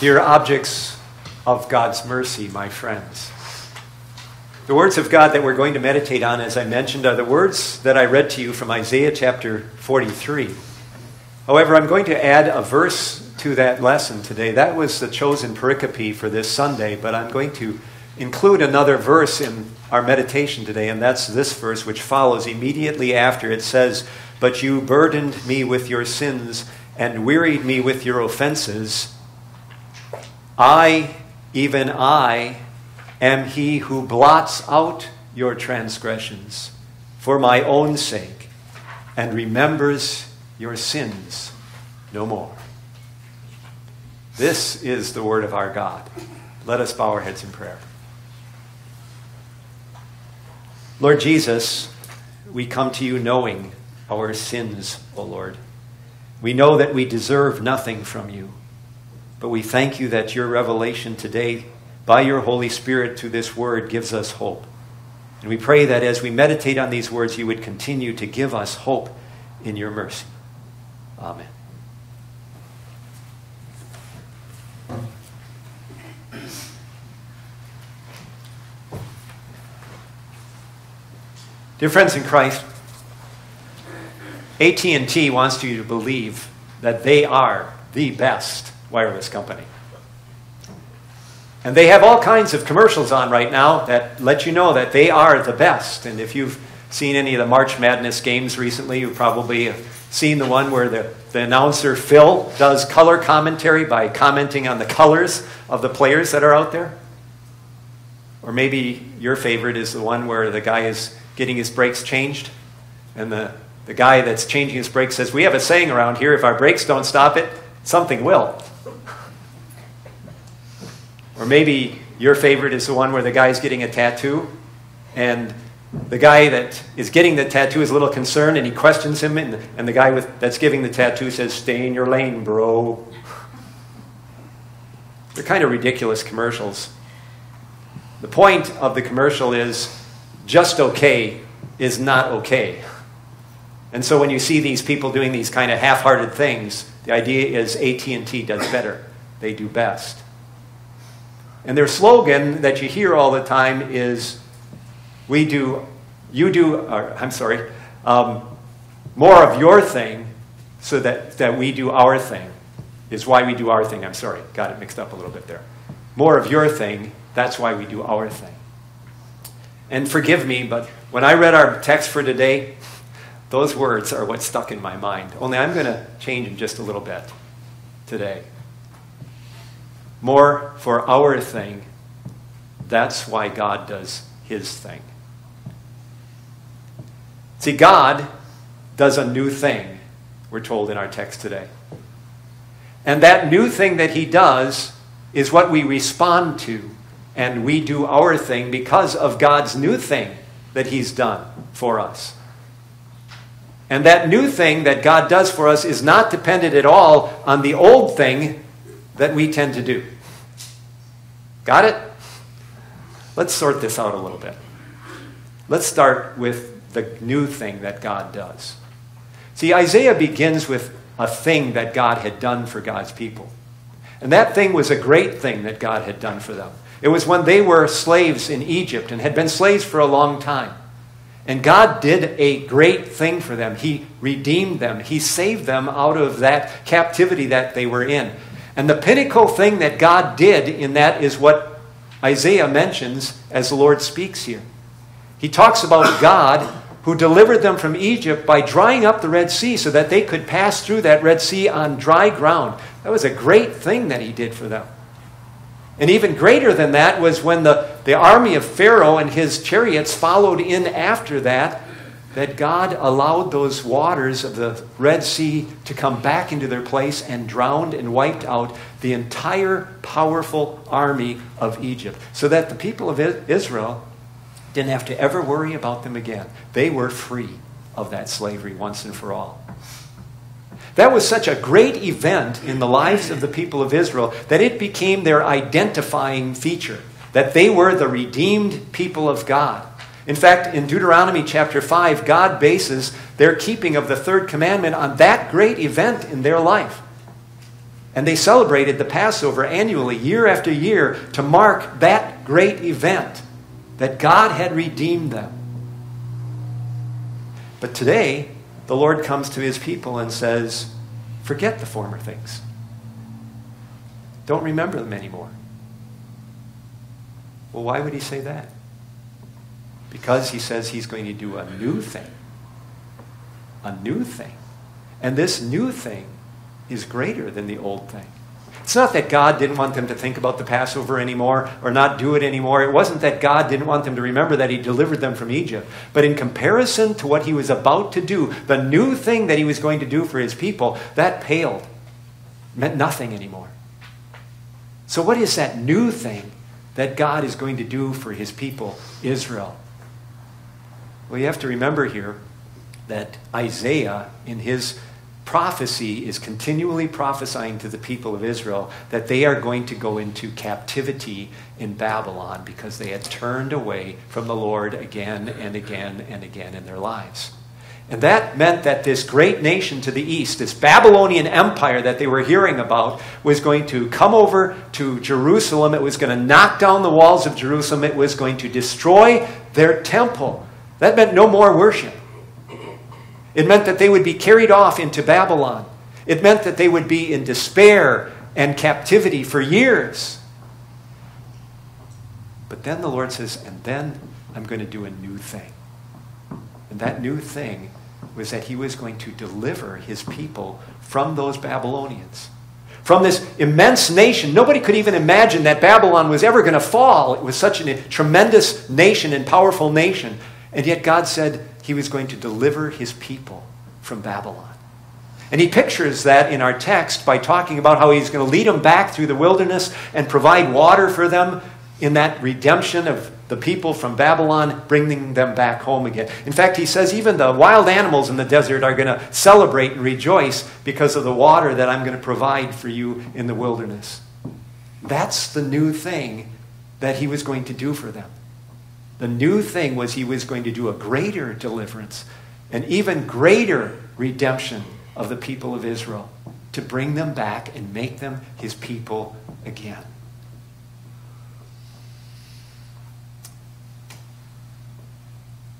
Dear objects of God's mercy, my friends. The words of God that we're going to meditate on, as I mentioned, are the words that I read to you from Isaiah chapter 43. However, I'm going to add a verse to that lesson today. That was the chosen pericope for this Sunday, but I'm going to include another verse in our meditation today, and that's this verse, which follows immediately after. It says, But you burdened me with your sins and wearied me with your offenses. I, even I, am he who blots out your transgressions for my own sake and remembers your sins no more. This is the word of our God. Let us bow our heads in prayer. Lord Jesus, we come to you knowing our sins, O Lord. We know that we deserve nothing from you, but we thank you that your revelation today, by your Holy Spirit through this word, gives us hope. And we pray that as we meditate on these words, you would continue to give us hope in your mercy. Amen. Dear friends in Christ, AT&T wants you to believe that they are the best wireless company. And they have all kinds of commercials on right now that let you know that they are the best. And if you've seen any of the March Madness games recently, you've probably seen the one where the, the announcer Phil does color commentary by commenting on the colors of the players that are out there. Or maybe your favorite is the one where the guy is getting his brakes changed. And the, the guy that's changing his brakes says, We have a saying around here if our brakes don't stop it, something will. Or maybe your favorite is the one where the guy is getting a tattoo and the guy that is getting the tattoo is a little concerned and he questions him and, and the guy with, that's giving the tattoo says stay in your lane bro they're kind of ridiculous commercials the point of the commercial is just okay is not okay. And so when you see these people doing these kind of half-hearted things, the idea is AT&T does better. They do best. And their slogan that you hear all the time is, we do, you do, or, I'm sorry, um, more of your thing so that, that we do our thing is why we do our thing. I'm sorry, got it mixed up a little bit there. More of your thing, that's why we do our thing. And forgive me, but when I read our text for today, those words are what stuck in my mind. Only I'm going to change them just a little bit today. More for our thing. That's why God does his thing. See, God does a new thing, we're told in our text today. And that new thing that he does is what we respond to and we do our thing because of God's new thing that He's done for us. And that new thing that God does for us is not dependent at all on the old thing that we tend to do. Got it? Let's sort this out a little bit. Let's start with the new thing that God does. See, Isaiah begins with a thing that God had done for God's people. And that thing was a great thing that God had done for them. It was when they were slaves in Egypt and had been slaves for a long time. And God did a great thing for them. He redeemed them, He saved them out of that captivity that they were in. And the pinnacle thing that God did in that is what Isaiah mentions as the Lord speaks here. He talks about God who delivered them from Egypt by drying up the Red Sea so that they could pass through that Red Sea on dry ground. That was a great thing that He did for them. And even greater than that was when the, the army of Pharaoh and his chariots followed in after that, that God allowed those waters of the Red Sea to come back into their place and drowned and wiped out the entire powerful army of Egypt. So that the people of Israel didn't have to ever worry about them again. They were free of that slavery once and for all. That was such a great event in the lives of the people of Israel that it became their identifying feature, that they were the redeemed people of God. In fact, in Deuteronomy chapter 5, God bases their keeping of the third commandment on that great event in their life. And they celebrated the Passover annually, year after year, to mark that great event that God had redeemed them. But today, the Lord comes to his people and says, Forget the former things. Don't remember them anymore. Well, why would he say that? Because he says he's going to do a new thing. A new thing. And this new thing is greater than the old thing. It's not that God didn't want them to think about the Passover anymore or not do it anymore. It wasn't that God didn't want them to remember that He delivered them from Egypt. But in comparison to what He was about to do, the new thing that He was going to do for His people, that paled, meant nothing anymore. So, what is that new thing that God is going to do for His people, Israel? Well, you have to remember here that Isaiah, in his prophecy is continually prophesying to the people of Israel that they are going to go into captivity in Babylon because they had turned away from the Lord again and again and again in their lives. And that meant that this great nation to the east, this Babylonian empire that they were hearing about, was going to come over to Jerusalem. It was going to knock down the walls of Jerusalem. It was going to destroy their temple. That meant no more worship. It meant that they would be carried off into Babylon. It meant that they would be in despair and captivity for years. But then the Lord says, and then I'm going to do a new thing. And that new thing was that he was going to deliver his people from those Babylonians. From this immense nation. Nobody could even imagine that Babylon was ever going to fall. It was such a tremendous nation and powerful nation. And yet God said, he was going to deliver his people from Babylon. And he pictures that in our text by talking about how he's going to lead them back through the wilderness and provide water for them in that redemption of the people from Babylon, bringing them back home again. In fact, he says even the wild animals in the desert are going to celebrate and rejoice because of the water that I'm going to provide for you in the wilderness. That's the new thing that he was going to do for them. The new thing was he was going to do a greater deliverance, an even greater redemption of the people of Israel, to bring them back and make them his people again.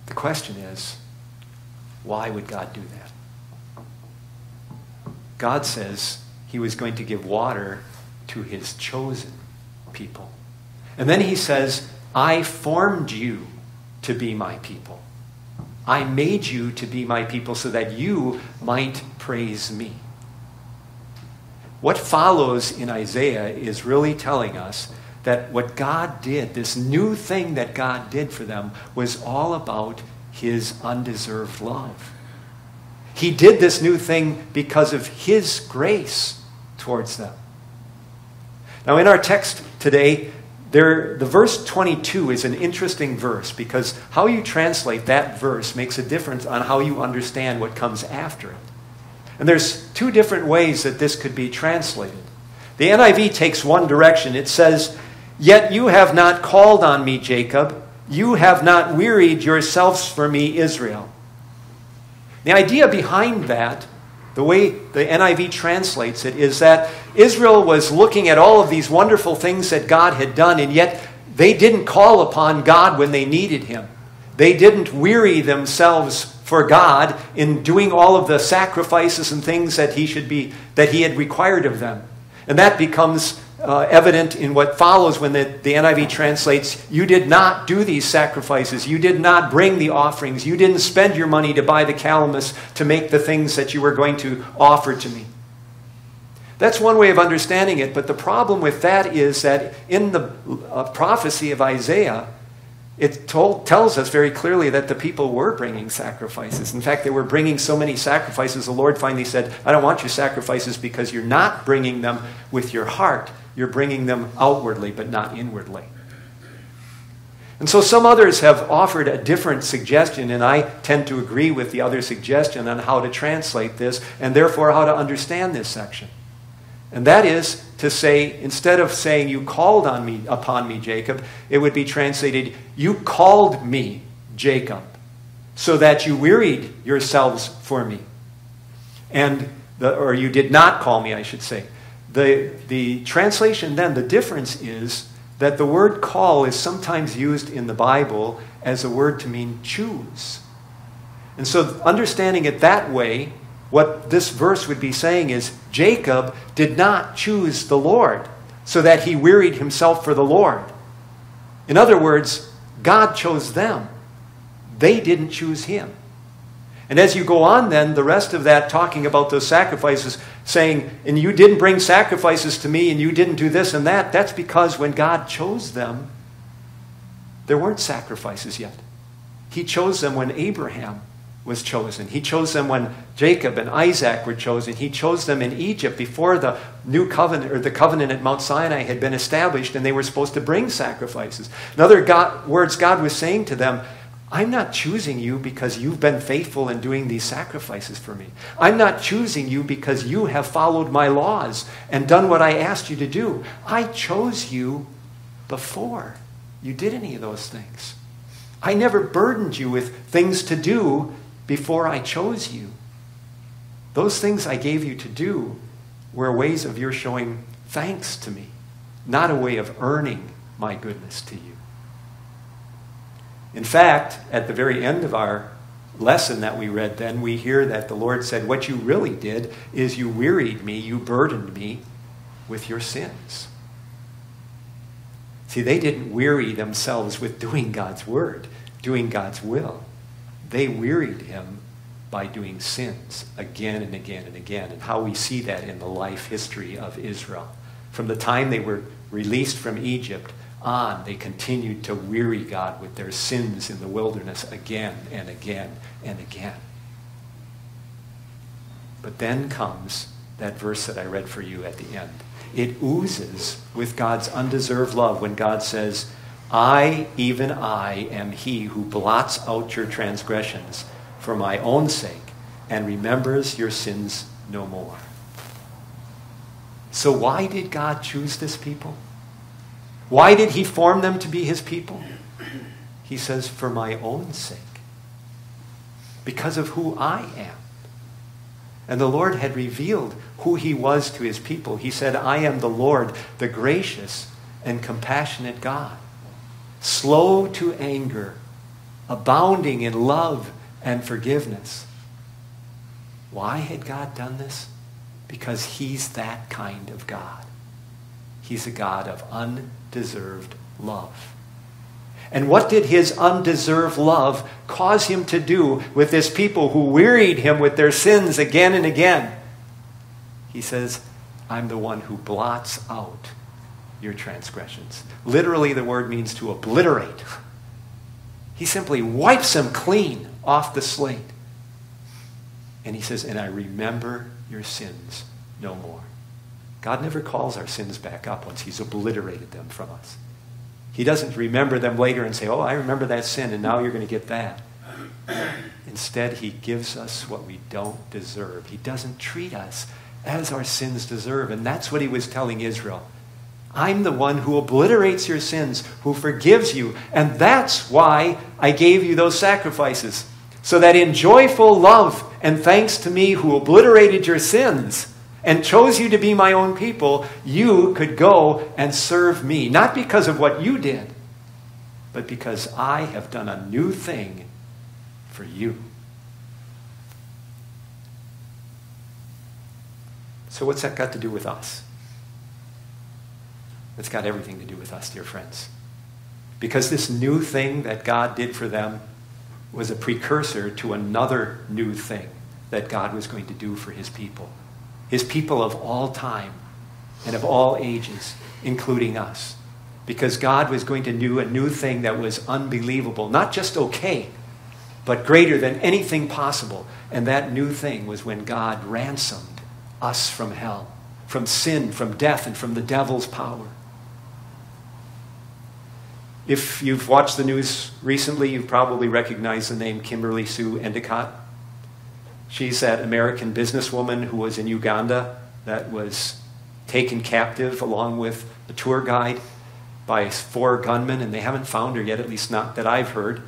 The question is, why would God do that? God says he was going to give water to his chosen people. And then he says, I formed you to be my people. I made you to be my people so that you might praise me. What follows in Isaiah is really telling us that what God did, this new thing that God did for them, was all about his undeserved love. He did this new thing because of his grace towards them. Now, in our text today, there, the verse 22 is an interesting verse because how you translate that verse makes a difference on how you understand what comes after it. And there's two different ways that this could be translated. The NIV takes one direction. It says, Yet you have not called on me, Jacob. You have not wearied yourselves for me, Israel. The idea behind that the way the NIV translates it is that Israel was looking at all of these wonderful things that God had done, and yet they didn't call upon God when they needed Him. They didn't weary themselves for God in doing all of the sacrifices and things that He should be that He had required of them. And that becomes uh, evident in what follows when the, the NIV translates, You did not do these sacrifices. You did not bring the offerings. You didn't spend your money to buy the calamus to make the things that you were going to offer to me. That's one way of understanding it, but the problem with that is that in the uh, prophecy of Isaiah, it told, tells us very clearly that the people were bringing sacrifices. In fact, they were bringing so many sacrifices, the Lord finally said, I don't want your sacrifices because you're not bringing them with your heart. You're bringing them outwardly, but not inwardly. And so some others have offered a different suggestion, and I tend to agree with the other suggestion on how to translate this, and therefore how to understand this section. And that is to say, instead of saying, You called on me upon me, Jacob, it would be translated, You called me, Jacob, so that you wearied yourselves for me. And the, or you did not call me, I should say. the, the translation then, the difference is that the word call is sometimes used in the Bible as a word to mean choose. And so, understanding it that way, what this verse would be saying is Jacob did not choose the Lord so that he wearied himself for the Lord. In other words, God chose them, they didn't choose him. And as you go on, then, the rest of that talking about those sacrifices, saying, and you didn't bring sacrifices to me, and you didn't do this and that, that's because when God chose them, there weren't sacrifices yet. He chose them when Abraham was chosen. He chose them when Jacob and Isaac were chosen. He chose them in Egypt before the new covenant or the covenant at Mount Sinai had been established and they were supposed to bring sacrifices. In other God, words, God was saying to them, I'm not choosing you because you've been faithful in doing these sacrifices for me. I'm not choosing you because you have followed my laws and done what I asked you to do. I chose you before you did any of those things. I never burdened you with things to do before I chose you. Those things I gave you to do were ways of your showing thanks to me, not a way of earning my goodness to you. In fact, at the very end of our lesson that we read then, we hear that the Lord said, What you really did is you wearied me, you burdened me with your sins. See, they didn't weary themselves with doing God's word, doing God's will. They wearied him by doing sins again and again and again. And how we see that in the life history of Israel. From the time they were released from Egypt on, they continued to weary God with their sins in the wilderness again and again and again. But then comes that verse that I read for you at the end. It oozes with God's undeserved love when God says, I, even I, am he who blots out your transgressions for my own sake and remembers your sins no more. So, why did God choose this people? Why did he form them to be his people? He says, For my own sake. Because of who I am. And the Lord had revealed who he was to his people. He said, I am the Lord, the gracious and compassionate God, slow to anger, abounding in love and forgiveness. Why had God done this? Because he's that kind of God. He's a God of undeserved love. And what did his undeserved love cause him to do with this people who wearied him with their sins again and again? He says, I'm the one who blots out your transgressions. Literally, the word means to obliterate. He simply wipes them clean off the slate. And he says, And I remember your sins no more. God never calls our sins back up once He's obliterated them from us. He doesn't remember them later and say, Oh, I remember that sin, and now you're going to get that. Instead, He gives us what we don't deserve. He doesn't treat us as our sins deserve. And that's what He was telling Israel. I'm the one who obliterates your sins, who forgives you. And that's why I gave you those sacrifices. So that in joyful love and thanks to me who obliterated your sins, and chose you to be my own people, you could go and serve me. Not because of what you did, but because I have done a new thing for you. So, what's that got to do with us? It's got everything to do with us, dear friends. Because this new thing that God did for them was a precursor to another new thing that God was going to do for his people his people of all time and of all ages, including us. Because God was going to do a new thing that was unbelievable, not just okay, but greater than anything possible. And that new thing was when God ransomed us from hell, from sin, from death, and from the devil's power. If you've watched the news recently, you've probably recognized the name Kimberly Sue Endicott. She's that American businesswoman who was in Uganda that was taken captive along with a tour guide by four gunmen, and they haven't found her yet, at least not that I've heard.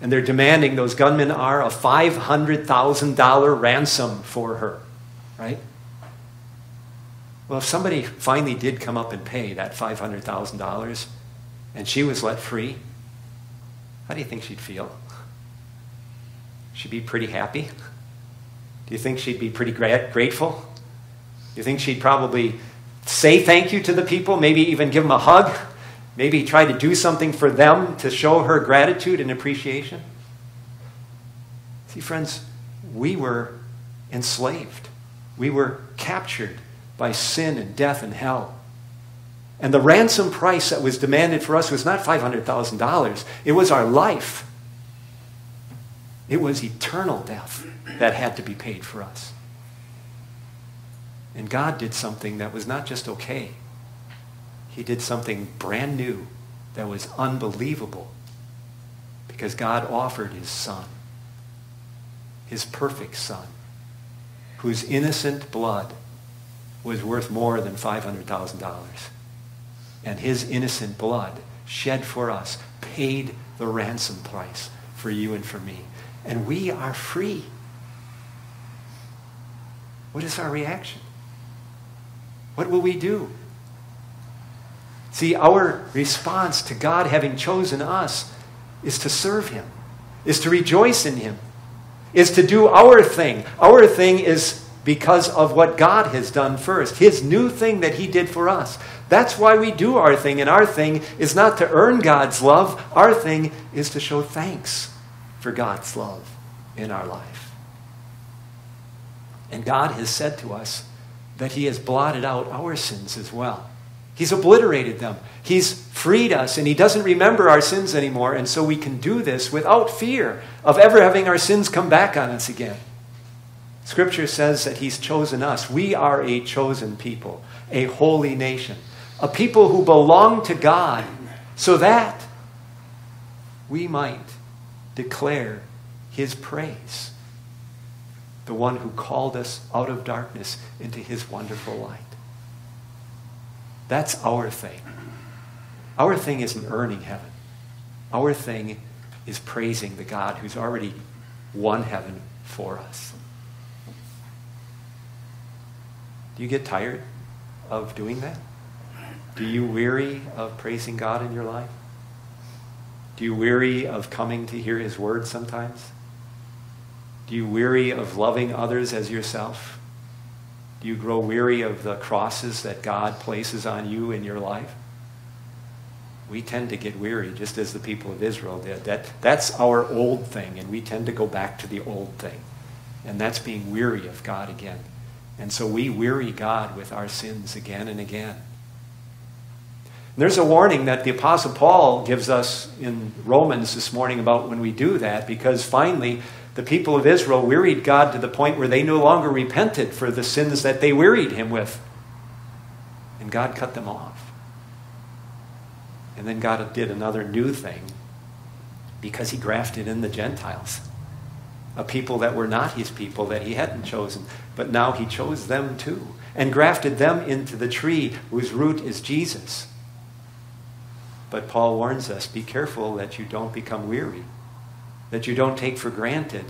And they're demanding, those gunmen are, a $500,000 ransom for her, right? Well, if somebody finally did come up and pay that $500,000 and she was let free, how do you think she'd feel? She'd be pretty happy? Do you think she'd be pretty gra- grateful? Do you think she'd probably say thank you to the people, maybe even give them a hug, maybe try to do something for them to show her gratitude and appreciation? See, friends, we were enslaved. We were captured by sin and death and hell. And the ransom price that was demanded for us was not $500,000, it was our life. It was eternal death that had to be paid for us. And God did something that was not just okay, He did something brand new that was unbelievable because God offered His Son, His perfect Son, whose innocent blood was worth more than $500,000. And His innocent blood shed for us paid the ransom price for you and for me. And we are free. What is our reaction? What will we do? See, our response to God having chosen us is to serve Him, is to rejoice in Him, is to do our thing. Our thing is because of what God has done first, His new thing that He did for us. That's why we do our thing, and our thing is not to earn God's love, our thing is to show thanks for God's love in our life. And God has said to us that He has blotted out our sins as well. He's obliterated them. He's freed us, and He doesn't remember our sins anymore, and so we can do this without fear of ever having our sins come back on us again. Scripture says that He's chosen us. We are a chosen people, a holy nation, a people who belong to God, so that we might declare his praise. The one who called us out of darkness into his wonderful light. That's our thing. Our thing isn't earning heaven. Our thing is praising the God who's already won heaven for us. Do you get tired of doing that? Do you weary of praising God in your life? Do you weary of coming to hear his word sometimes? Do you weary of loving others as yourself? Do you grow weary of the crosses that God places on you in your life? We tend to get weary, just as the people of Israel did. That, that's our old thing, and we tend to go back to the old thing. And that's being weary of God again. And so we weary God with our sins again and again. There's a warning that the Apostle Paul gives us in Romans this morning about when we do that, because finally, the people of Israel wearied God to the point where they no longer repented for the sins that they wearied him with. And God cut them off. And then God did another new thing because he grafted in the Gentiles, a people that were not his people, that he hadn't chosen. But now he chose them too and grafted them into the tree whose root is Jesus. But Paul warns us be careful that you don't become weary that you don't take for granted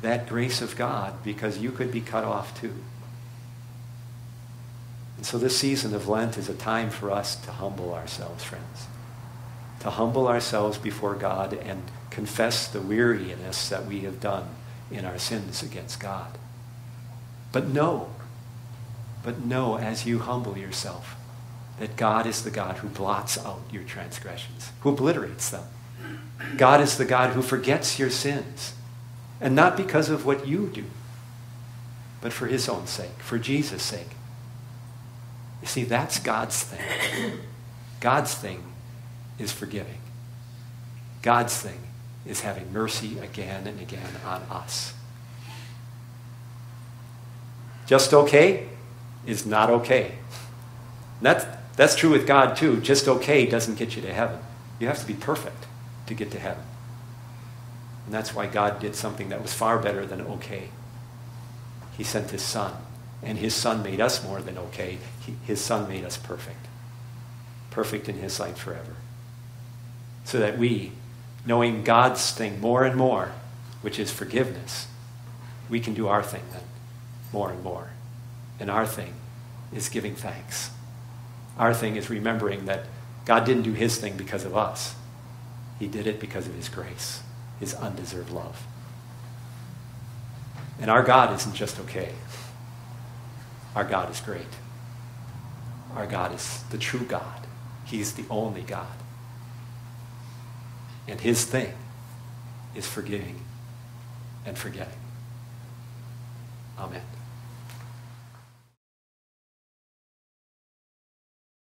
that grace of God because you could be cut off too. And so this season of Lent is a time for us to humble ourselves, friends. To humble ourselves before God and confess the weariness that we have done in our sins against God. But know, but know as you humble yourself that God is the God who blots out your transgressions, who obliterates them. God is the God who forgets your sins. And not because of what you do, but for his own sake, for Jesus' sake. You see, that's God's thing. God's thing is forgiving. God's thing is having mercy again and again on us. Just okay is not okay. That's, that's true with God too. Just okay doesn't get you to heaven. You have to be perfect to get to heaven. And that's why God did something that was far better than okay. He sent his son. And his son made us more than okay. He, his son made us perfect. Perfect in his sight forever. So that we, knowing God's thing more and more, which is forgiveness, we can do our thing then more and more. And our thing is giving thanks. Our thing is remembering that God didn't do his thing because of us. He did it because of his grace, his undeserved love. And our God isn't just okay. Our God is great. Our God is the true God. He's the only God. And his thing is forgiving and forgetting. Amen.